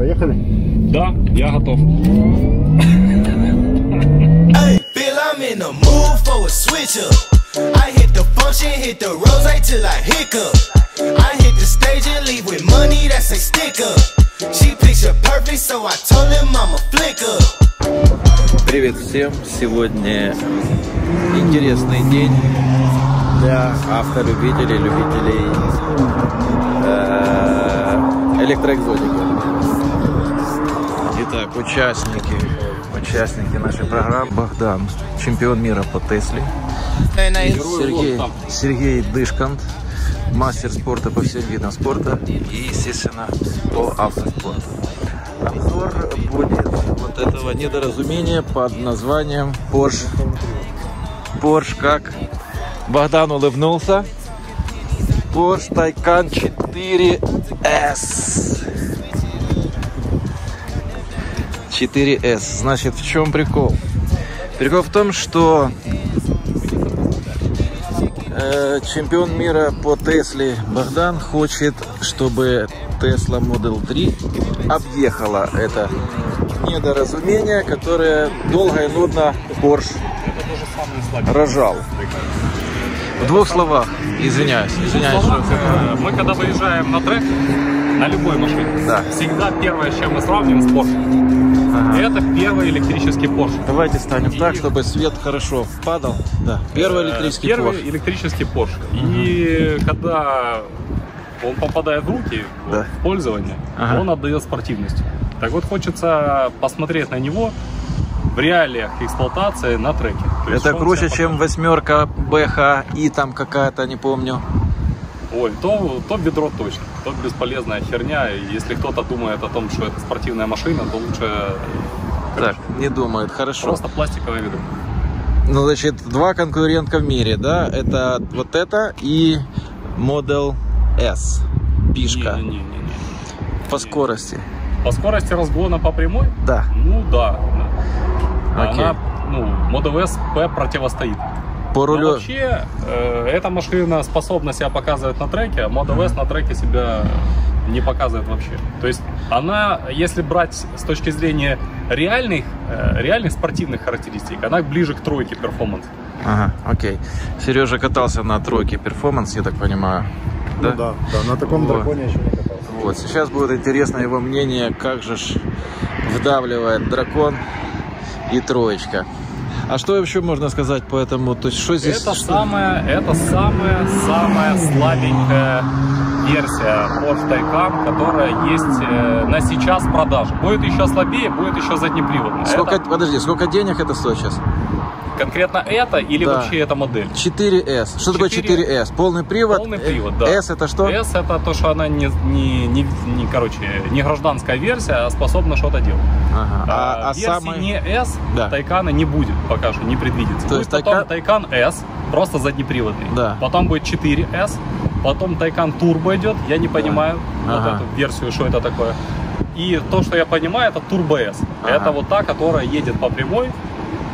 Поехали? Да, я готов. Hey, Bill, I'm in the mood for a switch up. I hit the function, hit the rose till I hiccup. I hit the stage and leave with money that's a stick up. She picture perfect, so I told him I'm a flick up. Привет всем! Сегодня интересный день для автолюбителей, любителей э, электроэкзотики. Итак, участники, участники нашей программы. Богдан, чемпион мира по Тесле. Сергей, Сергей Дышкант, мастер спорта по всем видам спорта и, естественно, по автоспорту. Обзор будет вот этого недоразумения под названием Porsche. Porsche как? Богдан улыбнулся. Porsche Taycan 4S. 4S. Значит, в чем прикол? Прикол в том, что э, чемпион мира по Тесле Богдан хочет, чтобы Tesla Model 3 объехала это недоразумение, которое долго и нудно Porsche рожал. В двух словах, извиняюсь, извиняюсь, Э, Мы когда выезжаем на трек, на любой машине, Да. всегда первое, с чем мы сравним, с Porsche. Это первый электрический Porsche. Давайте станем так, чтобы свет хорошо падал. Да. Первый электрический Э, Первый Porsche. электрический Porsche. И когда он попадает в руки, Да. в пользование, Ага. он отдает спортивностью. Так вот хочется посмотреть на него в реалиях эксплуатации на треке. То Это круче, чем восьмерка БХ и там какая-то, не помню. Ой, то, то бедро точно. То бесполезная херня. И если кто-то думает о том, что это спортивная машина, то лучше Так, не думает, хорошо. просто пластиковое ведро. Ну, значит, два конкурента в мире, да? Это вот это и Model S. Пишка. Не-не-не-не. По скорости. По скорости разгона по прямой, Да. ну да. Окей. Она, ну, Model S P противостоит. По Но рулю. вообще, э, эта машина способна себя показывать на треке, а Model S на треке себя не показывает вообще. То есть она, если брать с точки зрения реальных, э, реальных спортивных характеристик, она ближе к тройке перформанс. Ага, окей. Сережа катался на тройке перформанс, я так понимаю. Ну да, да, на таком Вот. драконе еще не катался. Вот, сейчас будет интересно его мнение, как же ж вдавливает дракон и троечка. А что вообще можно сказать по этому? То есть, что здесь? Это что- самая, это самая, самая слабенькая версия Porsche Taycan, которая есть э, на сейчас продаже. Будет еще слабее, будет еще заднеприводная. Сколько, Это подожди, сколько денег это стоит сейчас? Конкретно это или Да. вообще эта модель? 4S. Что такое 4? 4S? Полный привод? Полный привод, да. S это что? S это то, что она не, не, не, не, короче, не гражданская версия, а способна что-то делать. Ага. А, а версии самый... не S Да. Тайкана не будет пока что, не предвидится. То есть потом Тайкан- S, просто заднеприводный. Да. Потом будет 4S, потом Тайкан Turbo идет, я не понимаю вот Ага. эту версию, что это такое. И то, что я понимаю, это Turbo S. Ага. Это вот та, которая едет по прямой,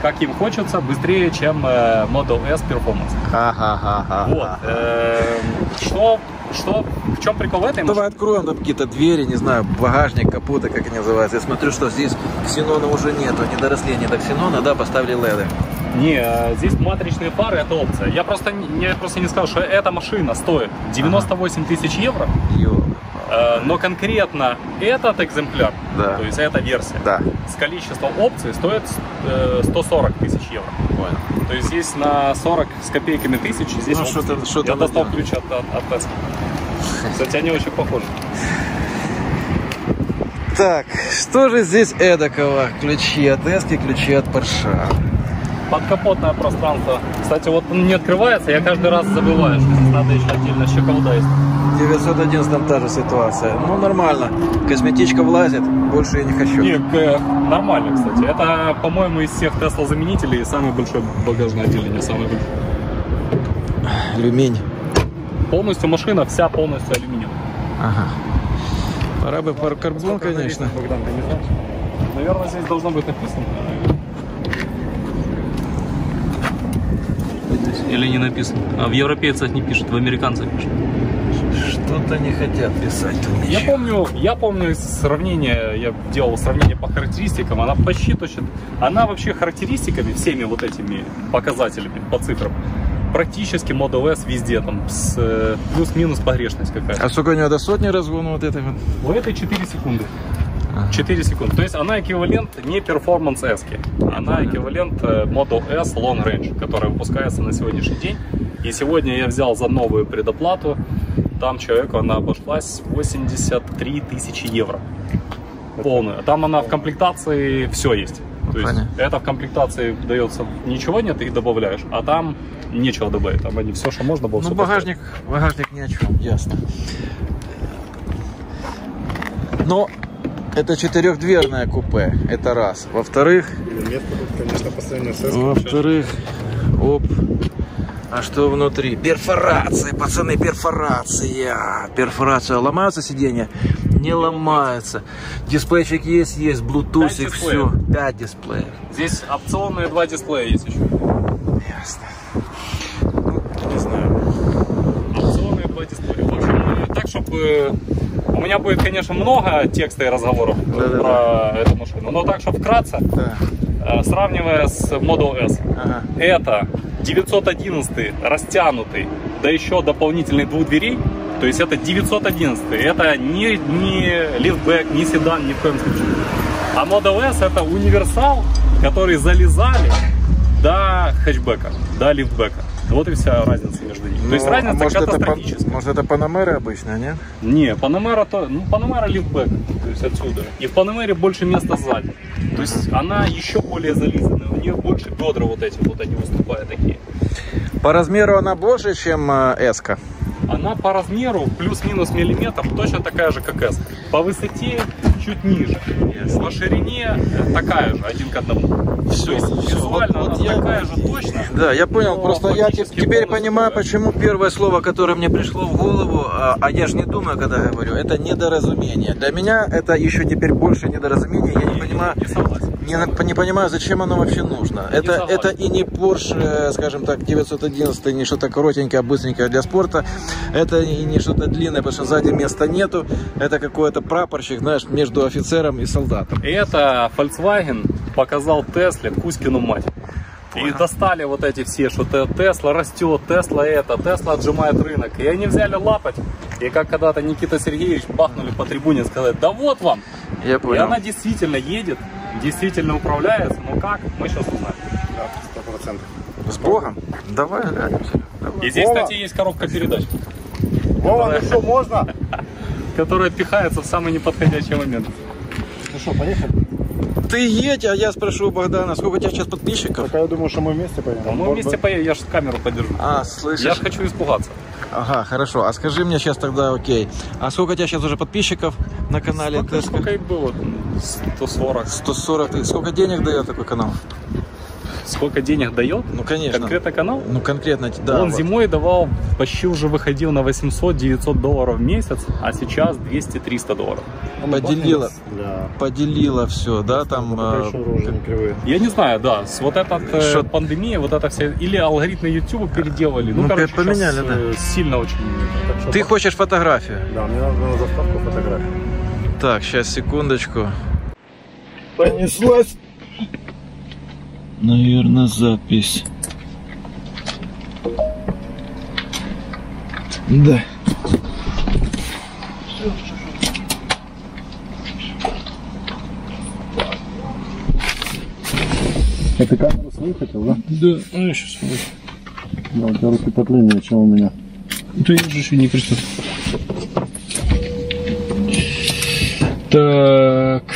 как им хочется, быстрее, чем э, Model S Performance. Ха-ха-ха-ха. Вот. эм, Что, что, в чем прикол этой машины? Давай откроем там какие-то двери, не знаю, багажник, капоты, как они называются. Я смотрю, что здесь ксенона уже нету, не доросли они до ксенона, да, поставили леды. Не, а здесь матричные фары это опция. Я просто, не- я просто не сказал, что эта машина стоит 98 тысяч евро, Ё. э, но конкретно этот экземпляр, Да. то есть эта версия, Да, с количеством опций стоит э, 140 тысяч евро. понял. То есть здесь на 40 с копейками тысяч, здесь Ну, опции. что-то- что-то Я достал надо. ключ от, от, от Теслы. Кстати, они очень похожи. Так, что же здесь эдакого? Ключи от Эски, ключи от Порша. Подкапотное пространство. Кстати, вот он не открывается, я каждый раз забываю, что здесь надо еще отдельно щеколда есть. 911 там та же ситуация. Ну, нормально. Косметичка влазит, больше я не хочу. Не, к- нормально, кстати. Это, по-моему, из всех Tesla заменителей самый большой багажное отделение, самый большой. Люминь. Полностью машина вся полностью алюминиевая. Ага. Пора бы пар карбон, конечно. Богдан, ты не знаешь? Наверное, здесь должно быть написано. Или не написано. А в европейцах не пишут, в американцах пишут. Тут они хотят писать, тут Я помню, я помню сравнение, я делал сравнение по характеристикам, она почти точно, она вообще характеристиками, всеми вот этими показателями по цифрам, практически Model S везде, там, с э, плюс-минус погрешность какая-то. А сколько у него до сотни разгона вот этой вот? У этой 4 секунды. 4 секунды. То есть она эквивалент не перформанс S, она эквивалент э, Model S Long Range, которая выпускается на сегодняшний день. И сегодня я взял за новую предоплату, там человеку она обошлась 83 тысячи евро. Полную. Там она в комплектации все есть. То есть Понятно. это в комплектации дается ничего нет, и добавляешь, а там нечего добавить. Там они все, что можно было. Ну, багажник, багажник ни о чем, ясно. Но это четырехдверное купе, это раз. Во-вторых, во-вторых, оп. А что внутри? Перфорации, пацаны, перфорация. Перфорация. Ломаются сиденья? Не ломаются. Дисплейчик есть, есть, Пять блутусик, все. Пять дисплеев. Здесь опционные два дисплея есть еще. Ясно. Ну, не знаю. Опционные два дисплея. В общем, э, так, чтобы... У меня будет, конечно, много текста и разговоров Да-да-да. про эту машину, но так, чтобы вкратце, Да. э, сравнивая с Model S, Ага. это 911 растянутый, да еще дополнительный двух дверей, то есть это 911, это не, не лифтбэк, не седан, ни в коем случае. А Model S это универсал, который залезали до хэтчбека, до лифтбека. Вот и вся разница между ними. то есть Ну, а разница может, это, катастрофическая. пан- может, это Панамера обычная, нет? Не, Панамера то, ну Панамера лифтбэк, то есть отсюда. И в Панамере больше места сзади. То есть она еще более зализанная, у нее больше бедра вот эти, вот они выступают такие. По размеру она больше, чем э, S-ка. Она по размеру плюс-минус миллиметр точно такая же, как S. По высоте чуть ниже. По ширине э, такая же, один к одному. Есть всё. визуально Вот- вот она я- такая же точно. Да, я понял. Просто я теперь понимаю, почему первое слово, которое мне пришло в голову, а, а я же не думаю, когда говорю, это недоразумение. Для меня это еще теперь больше недоразумение. Я не понимаю, Не согласен. Не, не понимаю, зачем оно вообще нужно. Это, это и не Porsche, э, скажем так, 911, не что-то коротенькое, быстренькое для спорта. Это и не что-то длинное, потому что сзади места нету. Это какой-то прапорщик, знаешь, между офицером и солдатом. И это Volkswagen показал Тесле Кузькину мать. И достали вот эти все, что Те- Тесла растет, Тесла это, Тесла отжимает рынок. И они взяли лапать. И как когда-то Никита Сергеевич бахнули по трибуне сказать, да вот вам. Я И понял. она действительно едет, действительно управляется. Но как, мы сейчас узнаем. Да, сто процентов. С Богом. Давай глянемся. И здесь, Вова. кстати, есть коробка передач, Вова, ну что, можно? которая пихается в самый неподходящий момент. Ну что, поехали? Ты едь, а я спрошу у Богдана, сколько у тебя сейчас подписчиков? Только я думаю, что мы вместе поедем. Мы вместе поедем, я же камеру подержу. А, Я слышишь? же хочу испугаться. Ага, хорошо. А скажи мне сейчас тогда, окей. А сколько у тебя сейчас уже подписчиков на канале Сколько, сколько их было? 140. 140. И Сколько денег дает такой канал? Сколько денег дает? Ну, конечно. Конкретно канал? Ну, конкретно, да. Он вот. зимой давал, почти уже выходил на 800-900 долларов в месяц, а сейчас 200-300 долларов. Поделила, Да. поделила все, да, там... Э, не. Я не знаю, да, с вот эта э, Шо- пандемия, вот это все, или алгоритмы YouTube переделали. Ну, Ну, короче, поменяли, щас, э, сильно очень. Так Ты хочешь фотографию? Да, мне надо на заставку фотографии. Так, сейчас, секундочку. Понеслась. Наверное, запись. Да. Ты камеру свою хотел, да? Да, ну я сейчас. Да, у тебя руки подлиннее, чем у меня. Да я же еще не приступ. Так.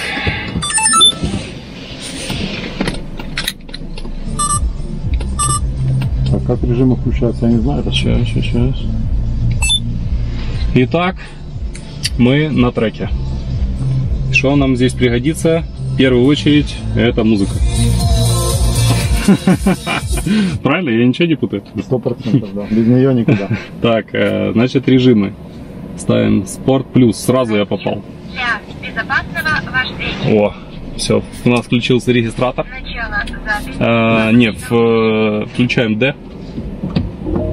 Как режимы включаются, я не знаю. Это Сейчас, сейчас. Итак, мы на треке. Что нам здесь пригодится? В первую очередь, это музыка. Правильно? Я ничего не путаю. Сто процентов, да. Без нее никуда. Так, э, значит, режимы. Ставим спорт плюс. Сразу я попал. Для безопасного вождения. О, все, у нас включился регистратор. Начало записи. А, не, в, э, включаем D.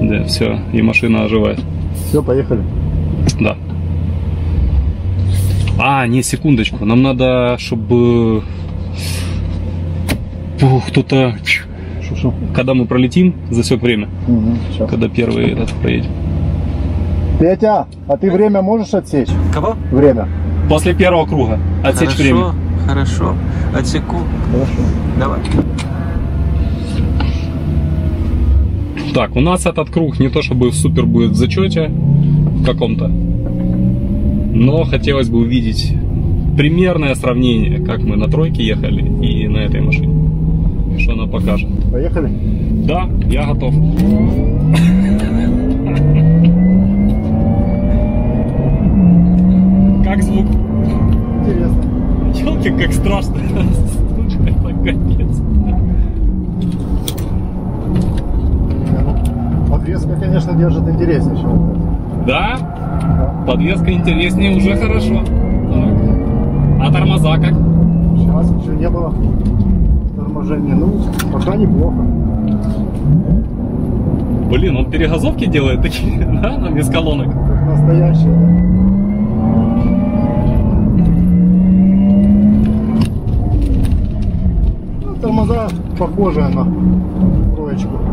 Да, все, и машина оживает. Все, поехали. Да. А, не, секундочку. Нам надо, чтобы кто-то, Шо-шо? когда мы пролетим, засек время, Угу, сейчас. когда первый этот проедет. Петя, а ты время можешь отсечь? Кого? Время. После первого круга отсечь хорошо, время. хорошо. Отсеку. Хорошо. Давай. Так, у нас этот круг не то чтобы супер будет в зачете в каком-то, но хотелось бы увидеть примерное сравнение, как мы на тройке ехали и на этой машине. Что она покажет. Поехали? Да, я готов. Как звук? Интересно. Елки, как страшно. Слушай, это капец. Ну, Подвеска, конечно, держит интереснее, чем. Да? Да. Подвеска интереснее, уже хорошо. Так. А тормоза как? Сейчас еще не было торможения. Ну, пока неплохо. Блин, он перегазовки делает такие, да, на без колонок. Как настоящее, да. Ну, тормоза похожие на троечку.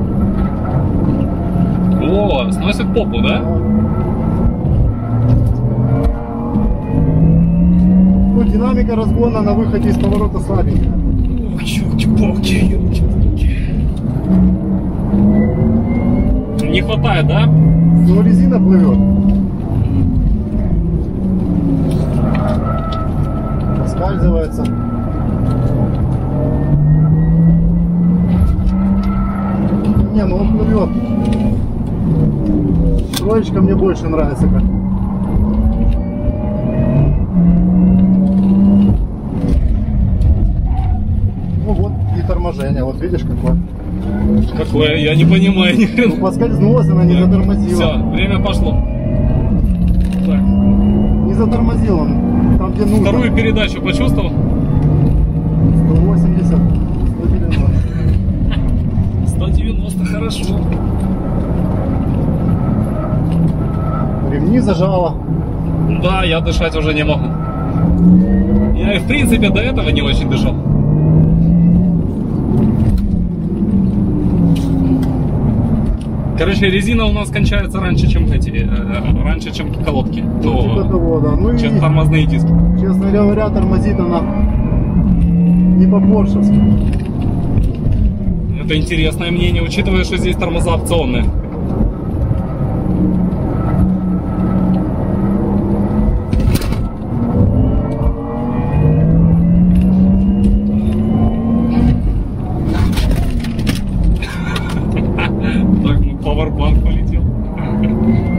О, сносит попу, да? Ну, динамика разгона на выходе из поворота слабенькая. Ох, елки-палки, елки-палки. Не хватает, да? Но резина плывет. Скальзывается. Не, ну он плывет. Троечка мне больше нравится как. Ну вот и торможение, вот видишь какое. Какое, я не понимаю ни Ну поскользнулась она, не затормозила. Все, время пошло. Так, Не затормозил он. Там где нужно. вторую передачу почувствовал? 180, 190. 190, хорошо. Ремни зажало. Да, я дышать уже не могу. Я и в принципе до этого не очень дышал. Короче, резина у нас кончается раньше, чем эти, э, раньше, чем колодки. Ну, типа То, того, да. Ну и, чем тормозные диски. честно говоря, тормозит она не по-поршевски. Это интересное мнение, учитывая, что здесь тормоза опционные. Так, ну, пауэрбанк полетел.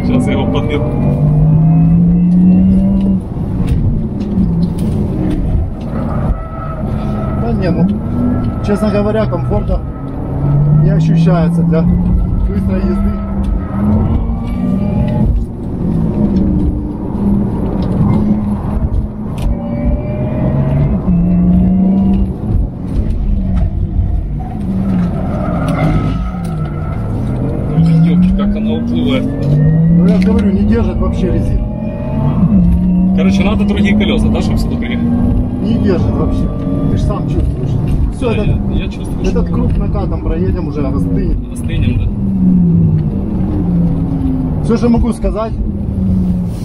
Сейчас я его подберу. Да не, ну, честно говоря, комфорта не ощущается для быстрой езды. Ох, ёпки, как она уплывает. Ну, я же говорю, не держит вообще резину. Короче, надо другие колеса, да, чтобы сюда приехать? Не держит вообще. Ты же сам чувствуешь. Все, Да, этот, я, я чувствую, что этот круг накатом проедем уже, остынет. остынем, да. Все, что могу сказать,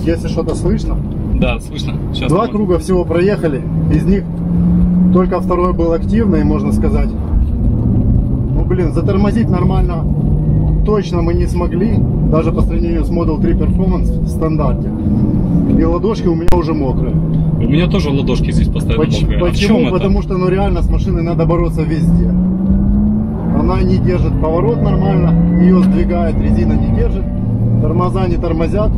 если что-то слышно, Да, слышно. Сейчас. Два круга всего проехали, из них только второй был активный, можно сказать. Ну, блин, затормозить нормально точно мы не смогли, даже по сравнению с Model 3 Performance в стандарте. И ладошки у меня уже мокрые. У меня тоже ладошки здесь постоянно Поч- мокрые. А почему? чем это? Потому что, ну, реально с машиной надо бороться везде. Она не держит поворот нормально, ее сдвигает, резина не держит, тормоза не тормозят.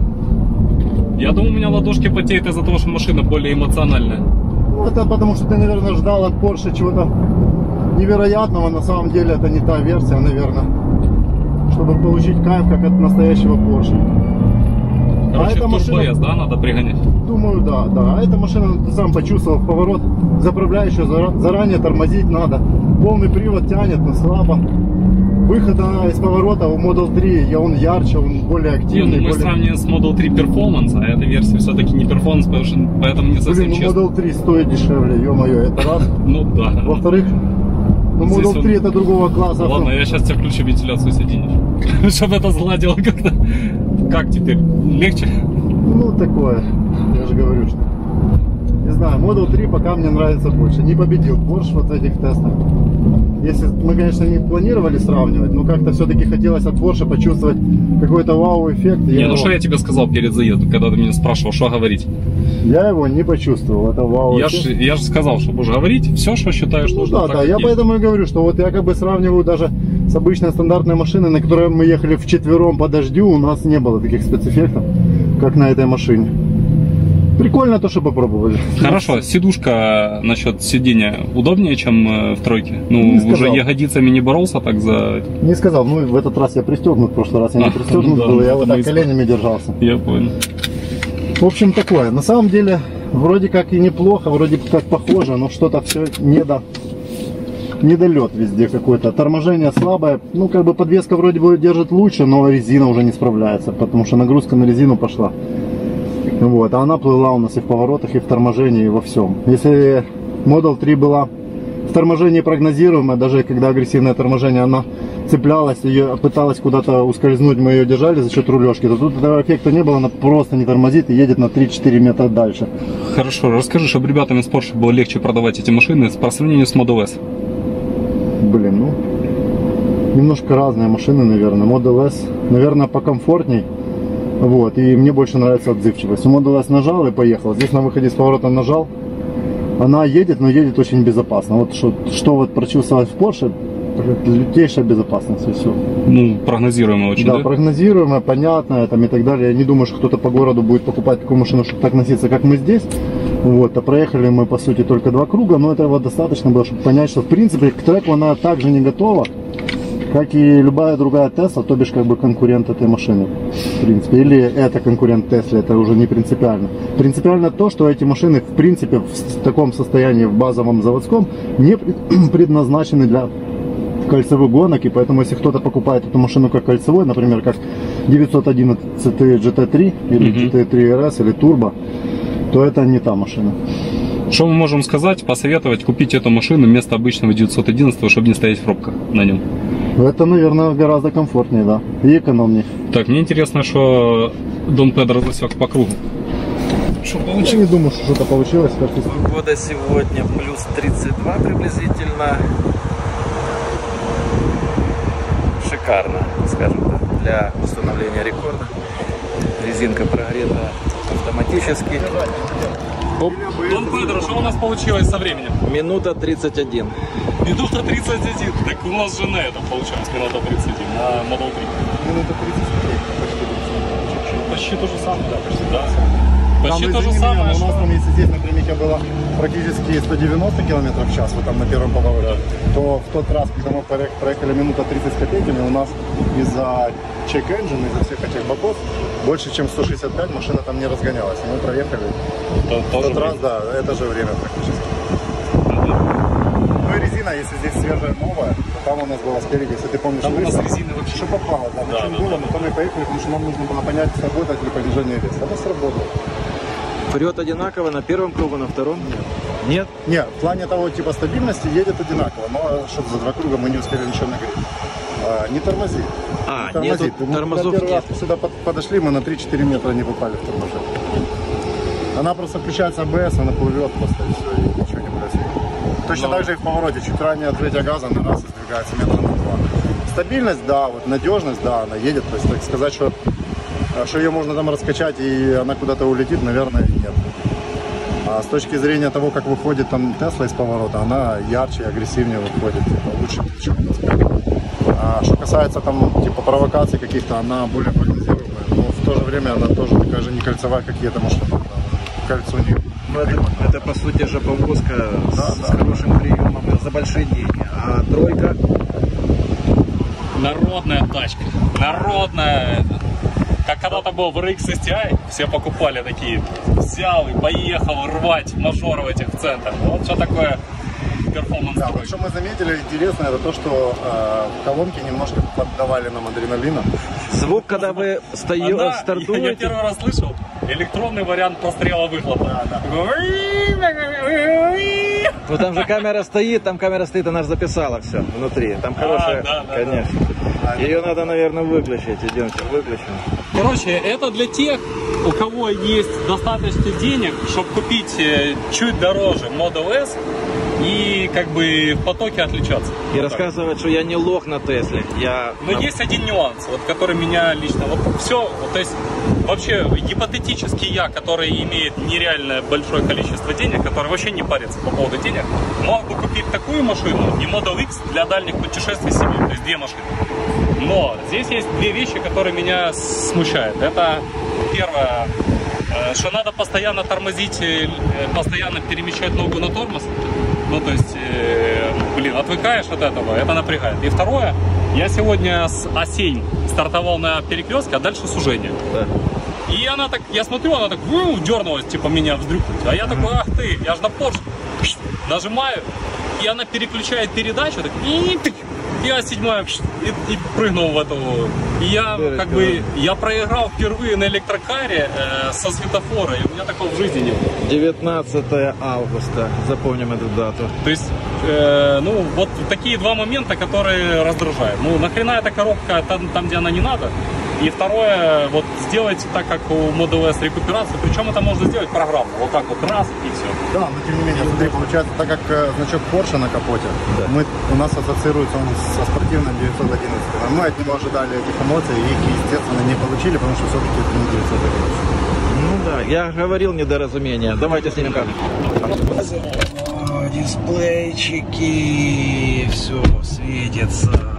Я думаю, у меня ладошки потеют из-за того, что машина более эмоциональная. Ну, это потому что ты, наверное, ждал от Porsche чего-то невероятного. На самом деле это не та версия, наверное. Чтобы получить кайф, как от настоящего Porsche. Короче, эта машина- турбоез, да, надо пригонять? Думаю, да, да. А эта машина, ты сам почувствовал поворот, заправляющую, зара- заранее тормозить надо. Полный привод тянет, но слабо. выход а, из поворота у Model 3, и он ярче, он более Не, ну активный. мы более... сравниваем с Model 3 Performance, а эта версия все-таки не Performance, потому что поэтому не совсем Блин, ну честно. Model 3 стоит дешевле, ё-моё, это раз. Ну да. Во-вторых, ну Здесь Model он- 3 это другого класса. Ладно, я сейчас тебе включу вентиляцию сидений. Чтобы это сгладило как-то. Как теперь? Легче? Ну, такое. Я же говорю, что... Не знаю, Model 3 пока мне нравится больше. Не победил Porsche вот в этих тестах. Если мы, конечно, не планировали сравнивать, но как-то все-таки хотелось от Porsche почувствовать какой-то вау-эффект. Не, Я, ну его- что я тебе сказал перед заездом, когда ты меня спрашивал, что говорить? я его не почувствовал. Это вау Я же я ж сказал, что будешь говорить все, что считаешь Ну нужно. да, да, я есть. поэтому и говорю, что вот я как бы сравниваю даже с обычной стандартной машиной, на которой мы ехали в четвером по дождю, у нас не было таких спецэффектов, как на этой машине. Прикольно то, что попробовали. Хорошо, сидушка насчет сидения удобнее, чем э, в тройке? Ну, Не уже ягодицами не боролся так за... Не сказал, ну в этот раз я пристегнут, в прошлый раз я не А, пристегнут ну да, был, я это вот так и- коленями держался. Я понял. В общем, такое. На самом деле, вроде как и неплохо, вроде как похоже, но что-то все не до недолет везде какой-то. Торможение слабое. Ну, как бы подвеска вроде бы держит лучше, но резина уже не справляется, потому что нагрузка на резину пошла. Вот, а она плыла у нас и в поворотах, и в торможении, и во всем. Если Model 3 была в торможении прогнозируемая, даже когда агрессивное торможение, она цеплялась, ее пыталась куда-то ускользнуть, мы ее держали за счет рулежки, то тут этого эффекта не было, она просто не тормозит и едет на 3-4 метра дальше. Хорошо, расскажи, чтобы ребятам из Porsche было легче продавать эти машины по сравнению с Model S. Блин, ну, немножко разные машины, наверное. Model S, наверное, покомфортней. Вот, и мне больше нравится отзывчивость. Model S нажал и поехал. Здесь на выходе с поворота нажал. Она едет, но едет очень безопасно. Вот что, что вот прочувствовать в Porsche, это лютейшая безопасность и все. Ну, прогнозируемо очень, Да, да? прогнозируемая, понятная там и так далее. Я не думаю, что кто-то по городу будет покупать такую машину, чтобы так носиться, как мы здесь. Вот, а проехали мы, по сути, только два круга, но этого достаточно было, чтобы понять, что, в принципе, к треку она также не готова, как и любая другая Тесла, то бишь, как бы конкурент этой машины, в принципе. Или это конкурент Тесле, это уже не принципиально. Принципиально то, что эти машины, в принципе, в таком состоянии, в базовом заводском, не пред- предназначены для кольцевых гонок, и поэтому если кто-то покупает эту машину как кольцевой, например, как 911 GT3 или Мгм. GT3 RS или Turbo, то это не та машина. Что мы можем сказать? Посоветовать купить эту машину вместо обычного 911, чтобы не стоять в пробках на нем. Это, наверное, гораздо комфортнее, да, и экономнее. Так, мне интересно, что Дон Педро засек по кругу. Что Я не думаю, что что-то получилось. кажется, Погода сегодня плюс 32 приблизительно. Шикарно, скажем так, для установления рекорда. Резинка прогрета автоматически. Дон Педро, что у нас получилось со временем? Минута 31. Минута 31. Так у нас же на этом получилось минута 31, на Model 3. Минута 30 Почти то же самое. Да, почти, да. Там, Почти то же меня, самое, но у нас там, если здесь на прямике было практически 190 км в час, вот там на первом повороте, то в тот раз, когда мы проехали минута 30 с копейками, у нас из-за check engine, из-за всех этих боков, больше чем 165 машина там не разгонялась. Мы проехали То- в тот раз, да, это же время практически. Ну и резина, если здесь свежая, новая, то там у нас была спереди, если ты помнишь, Там у нас резины вообще Что попало, да, Да, на чем да, было, да. но потом мы поехали, потому что нам нужно было понять, сработает ли понижение веса. Это сработало. Прет одинаково на первом кругу, на втором? Нет. Не, в плане того типа стабильности едет одинаково, но чтобы за два круга мы не успели ничего нагреть. А, не тормози. А, не нету тормозит. Мы тормозов первый нет. раз сюда под- подошли, мы на 3-4 метра не попали в торможение. Она просто включается АБС, она плывет просто и все, и ничего не происходит. Точно Но- так же и в повороте. Чуть ранее открытие газа на раз и сдвигается метра на два. Стабильность, да, вот надежность, да, она едет. То есть так сказать, что, а, что ее можно там раскачать и она куда-то улетит, наверное, нет. А с точки зрения того, как выходит там Тесла из поворота, она ярче и агрессивнее выходит, типа, лучше чем. А что касается там типа провокаций каких-то, она более прогнозируемая, но в то же время она тоже такая же не кольцевая, как и эта машина. Она Кольцо не Ну, это, это, по сути же повозка Да, с, да. с хорошим приемом за большие деньги. А тройка Народная тачка. Народная. Как когда-то был в RX STI, все покупали такие. Взял и поехал рвать мажоров этих в центр. Вот что такое перформанс Да, вот что мы заметили интересно, это то, что э, колонки немножко поддавали нам адреналина. Звук, когда вы стою, Она, я, я стартуете, первый раз слышал электронный вариант прострела выхлопа. ну там же камера стоит, там камера стоит, она же записала все внутри. Там хорошая, да, да, конечно. Ее надо, наверное, выключить. Идемте, выключим. Короче, это для тех, у кого есть достаточно денег, чтобы купить э, чуть дороже Model S и как бы в потоке отличаться. И Вот так. рассказывать, что я не лох на Тесле. Я Но есть один нюанс, вот, который меня лично, вот все, вот, то есть вообще гипотетически я, который имеет нереальное большое количество денег, который вообще не парится по поводу денег, мог бы купить такую машину и Model X для дальних путешествий с семьей, то есть две машины. Но здесь есть две вещи, которые меня смущают. Это первое, э, что надо постоянно тормозить, э, постоянно перемещать ногу на тормоз. Ну, то есть, э, блин, отвыкаешь от этого, это напрягает. И второе, я сегодня с осень стартовал на перекрестке, а дальше сужение. Да. И она так, я смотрю, она так ву, дернулась, типа меня вздрюкнуть. А я такой, ах ты, я же на Porsche. Нажимаю, и она переключает передачу, так, и, я седьмая, пш, и, и прыгнул в эту. И я как бы, я проиграл впервые на электрокаре э, со светофора, и у меня такого в жизни не было. 19 августа. Запомним эту дату. То есть, э, ну, вот такие два момента, которые раздражают. Ну, нахрена эта коробка там, там, где она не надо? И второе, вот сделать так, как у Model S рекуперация, причем это можно сделать программно, вот так вот раз и все. Да, но тем не менее, смотри, получается, так как э, значок Porsche на капоте, мы, у нас ассоциируется он со спортивным 911. А мы от него ожидали этих эмоций, и их, естественно, не получили, потому что все-таки это не 911. Ну да, я говорил недоразумение. Давайте снимем камеру. Дисплейчики, все светится.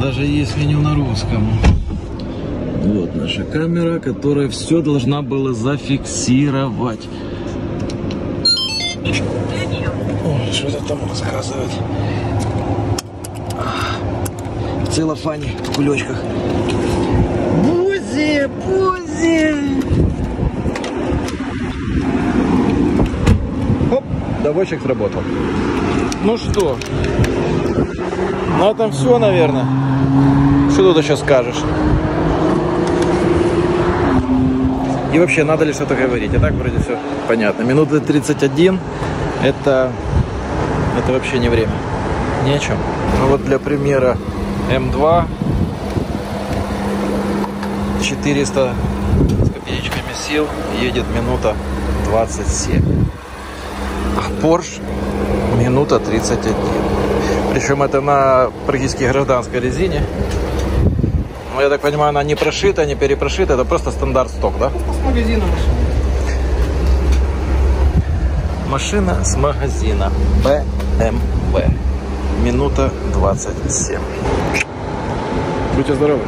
Даже есть меню на русском. Вот наша камера, которая все должна была зафиксировать. О, что-то там рассказывает. В целлофане, в кулечках. Бузи, бузи. Хоп, доводчик сработал. Ну что, на этом все, наверное. Что тут еще скажешь? И вообще, надо ли что-то говорить? И так вроде все понятно. Минуты 31 это, это вообще не время. Ни о чем. Ну вот для примера М2 400 с копеечками сил едет минута 27. А Porsche минута 31. Причем это на практически гражданской резине. Ну, я так понимаю, она не прошита, не перепрошита, это просто стандарт сток, да? С магазина Машина с магазина BMW. Минута 27. Будьте здоровы.